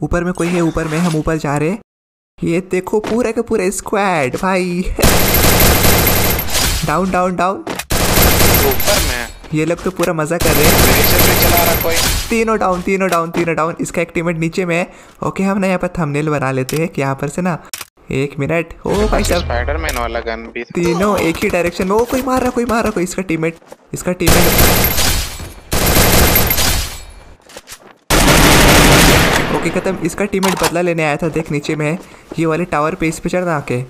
ऊपर में कोई है ऊपर में हम ऊपर जा रहे हैं। ये देखो पूरे के पूरे स्क्वाड भाई। डाउन डाउन डाउन ऊपर में? ये लोग तो पूरा मज़ा कर रहे हैं। चला रहा कोई? तीनों डाउन तीनों डाउन तीनों डाउन इसका एक टीममेट नीचे में है। ओके हम ना यहाँ पर थंबनेल बना लेते हैं कि यहाँ पर से ना एक मिनट ओ भाई साहब। स्पाइडरमैन वाला गन भी तीनों एक ही डायरेक्शन में। ओ कोई मार रहा कोई मार रहा कोई इसका टीममेट इसका टीममेट ओके खत्म इसका टीममेट बदला लेने आया था। देख नीचे में ये वाले टावर पे इस पे चढ़ना आके।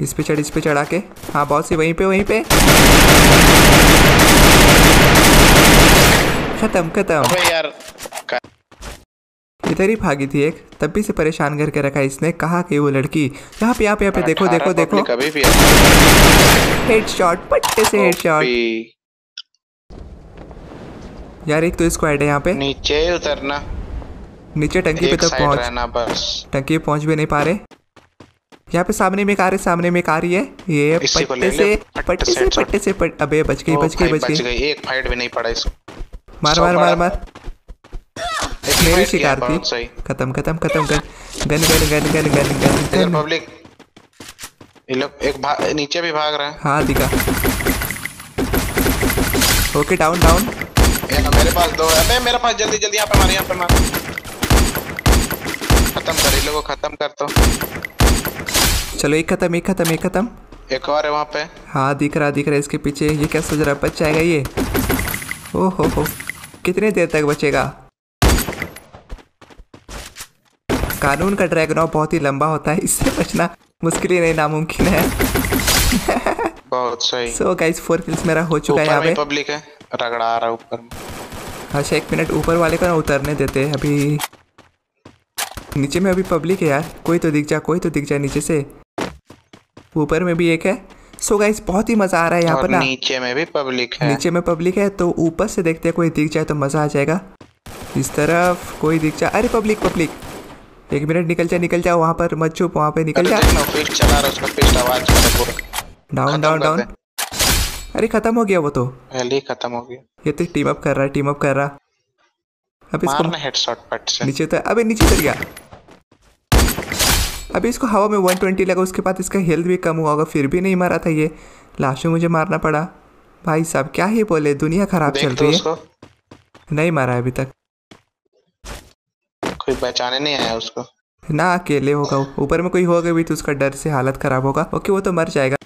इस पे चढ़ इस पे चढ़ा के। हाँ बहुत सी वहीं पे वहीं पे। खत्म खत्म। यार इधर ही भागी थी एक। तब भी से परेशान करके रखा इसने। कहा कि वो लड़की यहाँ पे यहाँ पे यहाँ पे देखो देखो देखो public अभी भी है। हेड शॉट पट्टे से हेड शॉट यार एक तो स्क्वाड है यहाँ पे। नीचे उतरना। नीचे टंकी पे तक पहुँच टंकी पहुँच भी नहीं पा रहे। यहाँ पे सामने में एक आ रहे सामने में एक आ रही है। ये पट्टे से पट्टे से से पट्टे से पट अबे बच गई बच गई बच गई। एक फाइट भी नहीं पड़ा इसको। मार मार मार मार। मेरी शिकार थी। खत्म खत्म खत्म gun gun gun gun gun gun gun gun. Public ये लोग एक नीचे भी भाग रहा है। हाँ दिखा। ओके डाउन डाउन मेरे पास दो अबे मेरे पास जल्दी जल्दी यहाँ पे मार यहाँ पे मार। खत्म कर इन लोगों को खत्म कर तो चलो एक खत्म एक खत्म एक खत्म। एक और है वहाँ पे। हाँ दिख रहा दिख रहा है इसके पीछे। ये क्या सोच रहा है बच जाएगा ये? ओ हो हो। कितने देर तक बचेगा? कानून का ड्रैगन बहुत ही लंबा होता है इससे बचना मुश्किल ही नहीं नामुमकिन है। बहुत सही। सो गाइस फोर किल्स मेरा हो चुका है यहाँ पे। पब्लिक है। रगड़ा रहा ऊपर अच्छा एक मिनट ऊपर वाले को ना उतरने देते हैं अभी। नीचे में अभी पब्लिक है यार। कोई तो दिख जा कोई तो दिख जा नीचे से। ऊपर में भी एक है। सो so गाइस बहुत ही मज़ा आ रहा है यहाँ पर ना। नीचे में भी पब्लिक है। नीचे में पब्लिक है तो ऊपर से देखते हैं कोई दिख जाए तो मज़ा आ जाएगा। इस तरफ़ कोई दिख जाए अरे पब्लिक पब्लिक एक मिनट निकल जा निकल जा वहाँ पर मत चुप वहाँ पे निकल जा। डाउन डाउन डाउन अरे खत्म हो गया वो तो। पहले खत्म हो गया। ये तो टीम अप कर रहा है टीम अप कर रहा। अब इसको हेडशॉट पट से। नीचे उतर अबे नीचे उतर गया। अभी इसको हवा में 120 लगा उसके बाद इसका हेल्थ भी कम हुआ होगा फिर भी नहीं मारा था ये। लास्ट में मुझे मारना पड़ा। भाई साहब क्या ही बोले दुनिया खराब चल तो रही है। नहीं मारा अभी तक। कोई बचाने नहीं आया उसको। ना अकेले होगा। ऊपर में कोई होगा भी तो उसका डर से हालत खराब होगा। ओके वो तो मर जाएगा।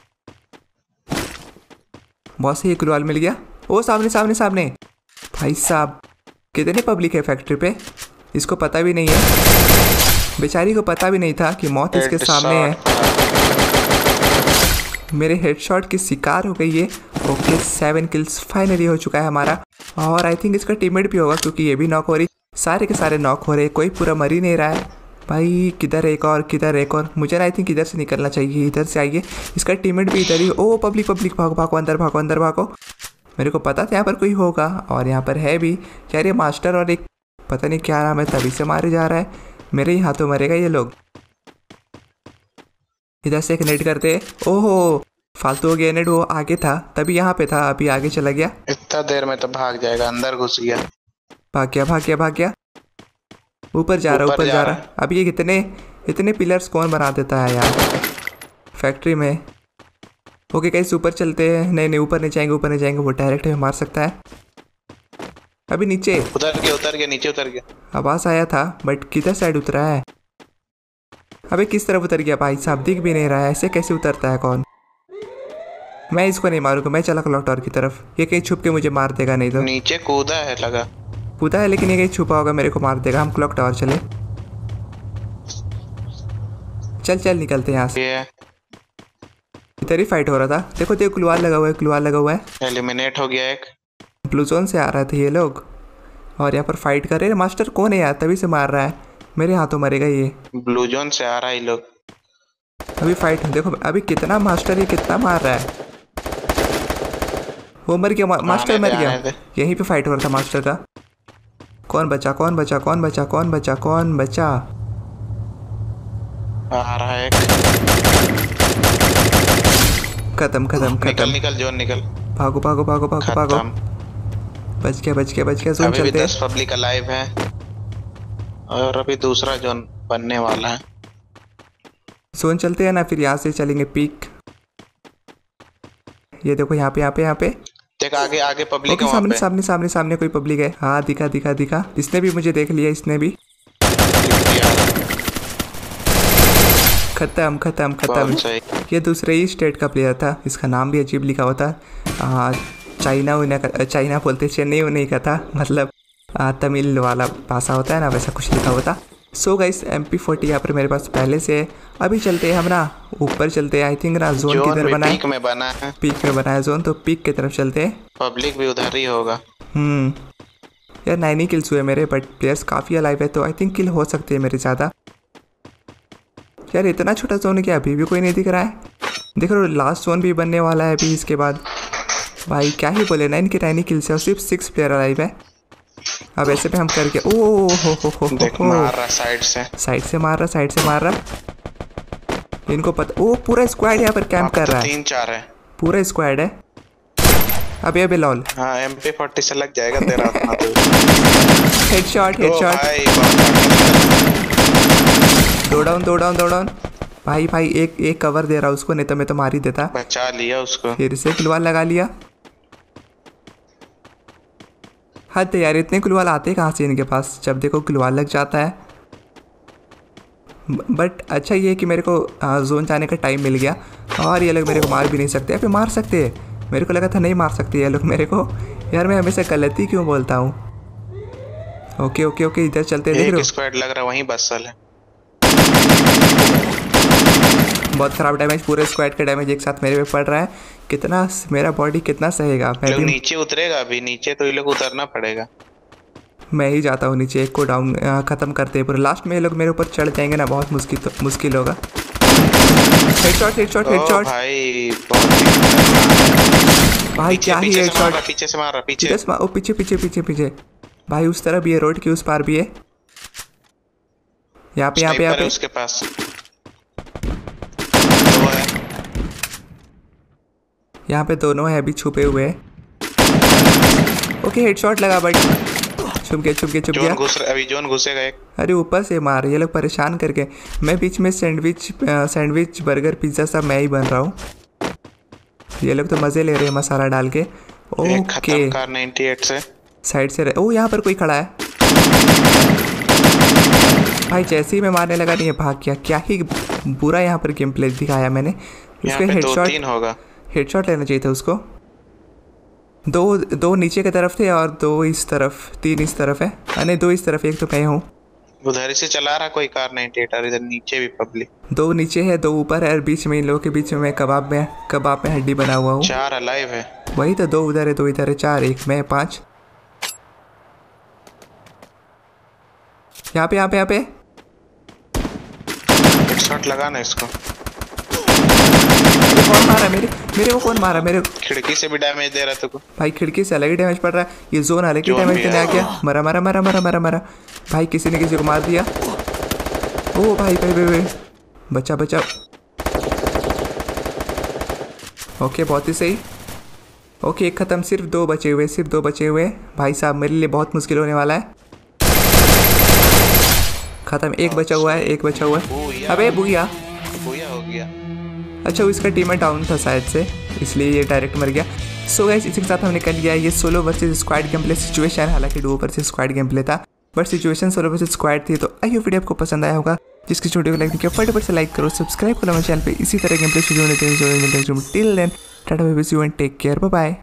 बहुत सही गुलवाल मिल गया। ओ सामने सामने सामने। भाई साहब कितने पब्लिक है फैक्ट्री पे? इसको पता भी नहीं है। बेचारी को पता भी नहीं था कि मौत इसके सामने है। मेरे हेडशॉट की शिकार हो गई है ओके सेवन किल्स फाइनली हो चुका है हमारा। और आई थिंक इसका टीममेट भी होगा क्योंकि ये भी नॉक हो रही। सारे के सारे नॉक हो रहे कोई पूरा मर ही नहीं रहा है। भाई किधर एक और किधर एक और? मुझे ना आई थिंक इधर से निकलना चाहिए इधर से आइए। इसका टीममेट भी इधर ही। ओ पब्लिक पब्लिक भागो भागो अंदर भागो अंदर भागो। मेरे को पता था यहाँ पर कोई होगा। और यहाँ पर है भी। यार ये मास्टर और एक पता नहीं क्या नाम है तभी से मारे जा रहा है। मेरे ही हाथों मरेगा ये लोग। इधर से एक नेट करते। ओहो फालतू हो गया नेट वो आगे था तभी यहाँ पे था अभी आगे चला गया। इतना देर में तो भाग जाएगा अंदर घुस गया। भाग गया भाग गया भाग गया। ऊपर जा रहा ऊपर जा रहा। अब ये इतने इतने पिलर्स कौन बना देता है यार? फैक्ट्री में। ओके कहीं ऊपर चलते हैं। नहीं नहीं ऊपर नहीं जाएँगे ऊपर नहीं जाएँगे वो डायरेक्ट हमें मार सकता है। अभी नीचे। उतर गया उतर गया नीचे उतर गया आवाज़ आया था बट किधर साइड उतरा है? अबे किस तरफ़ उतर गया भाई साहब? दिख भी नहीं रहा है ऐसे कैसे उतरता है कौन? मैं इसको नहीं मारूँगा मैं चला क्लॉक टावर की तरफ़। ये कहीं छुप के मुझे मार देगा नहीं तो। नीचे कूदा है लगा। कूदा है लेकिन ये कहीं छुपा होगा मेरे को मार देगा। हम क्लॉक टावर चले। चल चल निकलते हैं यहाँ से। इधर ही फाइट हो रहा था। देखो देखो क्लुआर लगा हुआ है क्लुआर लगा हुआ है। एलिमिनेट हो गया एक। ब्लू जोन से आ रहे थे ये लोग। और यहाँ पर फाइट कर रहे हैं। मास्टर कौन है यार? तभी से मार रहा है। मेरे हाथों मरेगा ये। ब्लू जोन से आ रहा है लोग। अभी फाइट देखो अभी कितना मास्टर ये कितना मार रहा है। वो मर गया। मा, मास्टर मर गया। यहीं पे फाइट हो रहा था मास्टर का। कौन बचा? कौन बचा? कौन बचा? कौन बचा? कौन बचा? आ रहा है। एक खत्म खत्म। निकल निकल जोन निकल। भागो भागो भागो भागो भागो। खत्म। बच गया बच गया बच गया भी चलते हैं। पब्लिक अलाइव है। और अभी दूसरा जोन बनने वाला है। जोन चलते हैं ना फिर यहाँ से चलेंगे पीक ये देखो यहाँ पे यहाँ पे यहाँ पे। देख आगे आगे पब्लिक है सामने सामने सामने सामने कोई पब्लिक है। हाँ दिखा दिखा दिखा। इसने भी मुझे देख लिया इसने भी। खत्म खत्म खत्म। ये दूसरे ही स्टेट का प्लेयर था। इसका नाम भी अजीब लिखा हुआ था चाइना उइना का चाइना बोलते चेन्नई उन्नई का था मतलब तमिल वाला भाषा होता है ना वैसा कुछ लिखा होता। So guys M P forty यहाँ पर मेरे पास पहले से है। अभी चलते हैं हम ना ऊपर चलते हैं। आई थिंक ना जोन जोन किधर बना है? पीक में बना है। पीक में बना है जोन तो पीक की तरफ़ चलते हैं। पब्लिक भी उधर ही होगा। हम्म। यार नाइन ही किल्स हुए मेरे बट प्लेयर्स काफ़ी अलाइव है तो आई थिंक किल हो सकते हैं मेरे ज़्यादा। यार इतना छोटा जोन है कि अभी भी कोई नहीं दिख रहा है? देख रहे हो लास्ट जोन भी बनने वाला है अभी इसके बाद। भाई क्या ही बोले नाइन की नाइन ही किल्स है और सिर्फ़ सिक्स प्लेयर अलाइव है। अब ऐसे पे हम करके ओ हो हो हो हो देख हो मार रहा साइड से। साइड से मार रहा साइड से मार रहा। इनको पता ओ पूरा स्क्वाड यहाँ पर कैंप कर तो रहा है। तीन चार है। पूरा स्क्वाड है। अबे अबे लॉल हाँ एम पी फोर्टी से लग जाएगा तेरा अपना हेडशॉट ओ हेडशॉट भाई दो डाउन दो डाउन दो डाउन भाई भाई एक एक कवर दे रहा उसको नहीं तो मैं तो मार ही देता। बचा लिया उसको। फिर से कुलवाल लगा लिया। हद यार इतने कुलवाल आते कहाँ से इनके पास जब देखो कुलवाल लग जाता है। बट अच्छा ये है कि मेरे को जोन जाने का टाइम मिल गया और ये लोग मेरे को मार भी नहीं सकते फिर मार सकते हैं। मेरे को लगा था नहीं मार सकते ये लोग मेरे को। यार मैं हमेशा गलती क्यों बोलता हूँ? ओके ओके ओके इधर चलते हैं देख रहे हो? स्क्वाड लग रहा वहीं बसल है। बहुत खराब डैमेज पूरे स्क्वाड का डैमेज एक साथ मेरे पे पड़ रहा है। कितना मेरा बॉडी कितना सहेगा? मैं भी नीचे उतरेगा अभी नीचे तो ये लोग उतरना पड़ेगा। मैं ही जाता हूँ नीचे एक को डाउन ख़त्म करते हैं पूरे। लास्ट में ये लोग मेरे ऊपर चढ़ जाएँगे ना बहुत मुश्किल तो मुश्किल होगा। हेडशॉट हेडशॉट हेडशॉट भाई। भाई क्या ही मार हेडशॉट पीछे से मार रहा पीछे। पीछे से- ओ पीछे पीछे पीछे पीछे। भाई उस तरफ़ भी है रोड की उस पार भी है। यहाँ पे यहाँ पे यहाँ पे। उसके पास। दो है यहाँ पे दोनों है अभी छुपे हुए हैं। ओके हेडशॉट लगा बट छुप गया छुप गया छुप गया। अभी जोन घुसेगा एक। अरे ऊपर से मार ये लोग परेशान करके मैं बीच में सैंडविच सैंडविच बर्गर पिज़्ज़ा सब मैं ही बन रहा हूँ। ये लोग तो मज़े ले रहे हैं मसाला डाल के। ओके। खत्म कार 98 से। साइड से रहे ओ यहाँ पर कोई खड़ा है। भाई जैसे ही मैं मारने लगा नहीं भाग गया। क्या ही बुरा यहाँ पर गेम प्ले दिखाया मैंने। उसके हेडशॉट होगा। हेडशॉट लेना चाहिए था उसको। दो दो नीचे की तरफ़ थे और दो इस तरफ़ तीन इस तरफ़ है। अरे दो इस तरफ़ एक तो मैं हूँ। उधर से चला रहा कोई कार? 98 और इधर नीचे भी पब्लिक दो नीचे है दो ऊपर है और बीच में इन लोगों के बीच में मैं कबाब में कबाब में हड्डी बना हुआ हूँ। चार अलाइव है। वही तो दो उधर है दो इधर है चार एक मैं पाँच। यहाँ पे यहाँ पे यहाँ पे। हेडशॉट लगा ना इसको। कौन मारा मेरे मेरे को कौन मारा? मेरे को खिड़की से भी डैमेज दे रहा था भाई खिड़की से अलग ही डैमेज पड़ रहा है। ये जोन अलग ही डैमेज देने आ गया मरा मरा मरा मरा मरा मरा। भाई किसी ने किसी को मार दिया। ओ भाई भाई भाई भाई। बचा बचा। ओके बहुत ही सही। ओके एक ख़त्म। सिर्फ़ दो बचे हुए सिर्फ़ दो बचे हुए। भाई साहब मेरे लिए बहुत मुश्किल होने वाला है। ख़त्म। एक बचा हुआ है एक बचा हुआ है। अबे बुया बुया हो गया। अच्छा उसका टीम डाउन था शायद से इसलिए ये डायरेक्ट मर गया। सो गैस इसी के साथ हमने कर लिया ये solo versus squad game play situation हालाँकि duo versus squad game play था but situation solo versus squad थी तो आइए वीडियो आपको पसंद आया होगा जिसकी वीडियो को लाइक किया फटाफट से लाइक करो सब्सक्राइब करो हमारे चैनल पे। इसी तरह गेम प्ले लिए मिलते हैं till then tata bye bye see you and take care bye bye